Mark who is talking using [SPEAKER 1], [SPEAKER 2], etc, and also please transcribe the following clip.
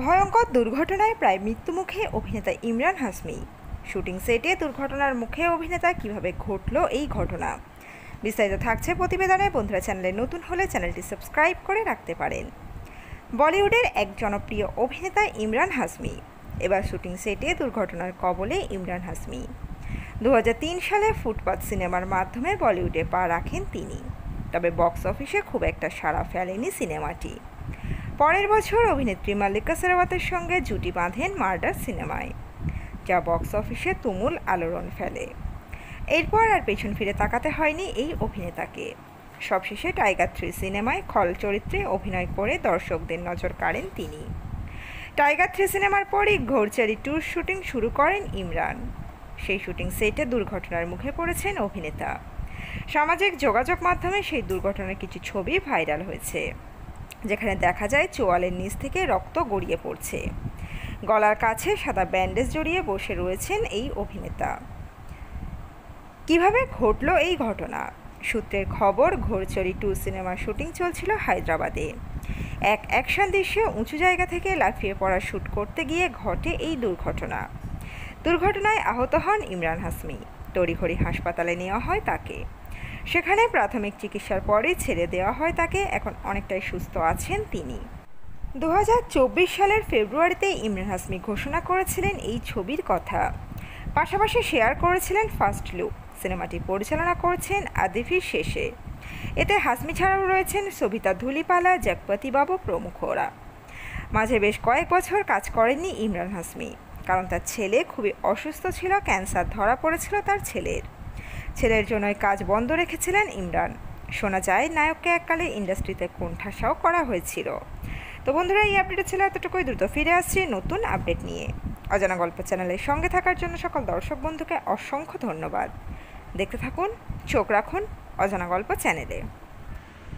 [SPEAKER 1] ভয়ঙ্কর দুর্ঘটনায় প্রায় মৃত্যুমুখে অভিনেতা ইমরান হাসমি শুটিং সেটে দুর্ঘটনার মুখে অভিনেতা কীভাবে ঘটল এই ঘটনা? বিস্তারিত থাকছে প্রতিবেদনে। বন্ধুরা, চ্যানেলে নতুন হলে চ্যানেলটি সাবস্ক্রাইব করে রাখতে পারেন। বলিউডের এক জনপ্রিয় অভিনেতা ইমরান হাসমি এবার শুটিং সেটে দুর্ঘটনার কবলে ইমরান হাসমি দু হাজার তিন সালে ফুটপাথ সিনেমার মাধ্যমে বলিউডে পা রাখেন তিনি। তবে বক্স অফিসে খুব একটা সাড়া ফেলেনি সিনেমাটি। পরের বছর অভিনেত্রী মাল্লিকা সেরাওয়াতের সঙ্গে জুটি বাঁধেন মার্ডার সিনেমায়, যা বক্স অফিসে তুমুল আলোড়ন ফেলে। এরপর আর পেছন ফিরে তাকাতে হয়নি এই অভিনেতাকে। সবশেষে টাইগার থ্রি সিনেমায় খল চরিত্রে অভিনয় করে দর্শকদের নজর কাড়েন তিনি। টাইগার থ্রি সিনেমার পরই ঘোরচারি ট্যুর শুটিং শুরু করেন ইমরান। সেই শুটিং সেটে দুর্ঘটনার মুখে পড়েছেন অভিনেতা। সামাজিক যোগাযোগ মাধ্যমে সেই দুর্ঘটনার কিছু ছবি ভাইরাল হয়েছে। যেখানে দেখা যায় চোয়ালের নিচ থেকে রক্ত গড়িয়ে পড়ছে। গলার কাছে সাদা ব্যান্ডেজ জড়িয়ে বসে রয়েছেন এই অভিনেতা। কীভাবে ঘটল এই ঘটনা? সূত্রের খবর ঘোরচরি টু সিনেমার শুটিং চলছিল হায়দ্রাবাদে। এক অ্যাকশন দৃশ্যে উঁচু জায়গা থেকে লাফিয়ে পড়া শ্যুট করতে গিয়ে ঘটে এই দুর্ঘটনা। দুর্ঘটনায় আহত হন ইমরান হাসমি তড়িঘড়ি হাসপাতালে নেওয়া হয় তাকে। সেখানে প্রাথমিক চিকিৎসার পরে ছেড়ে দেওয়া হয় তাকে, এখন অনেকটাই সুস্থ আছেন তিনি। দু হাজার চব্বিশ সালের ফেব্রুয়ারিতে ইমরান হাসমি ঘোষণা করেছিলেন এই ছবির কথা। পাশাপাশি শেয়ার করেছিলেন ফার্স্ট লুক, সিনেমাটি পরিচালনা করছেন আদিফির শেষে। এতে হাসমি ছাড়াও রয়েছেন সবিতা ধুলিপালা বাবু প্রমুখরা মাঝে বেশ কয়েক বছর কাজ করেননি ইমরান হাসমি কারণ তার ছেলে খুবই অসুস্থ ছিল, ক্যান্সার ধরা পড়েছিল তার ছেলের। ছেলের জন্যই কাজ বন্ধ রেখেছিলেন ইমরান। শোনা যায়, নায়ককে এককালে ইন্ডাস্ট্রিতে কোণঠাসাও করা হয়েছিল। তো বন্ধুরা, এই আপডেটে ছিল এতটুকুই। দ্রুত ফিরে আসছি নতুন আপডেট নিয়ে। অজানা গল্প চ্যানেলের সঙ্গে থাকার জন্য সকল দর্শক বন্ধুকে অসংখ্য ধন্যবাদ। দেখতে থাকুন, চোখ রাখুন অজানা গল্প চ্যানেলে।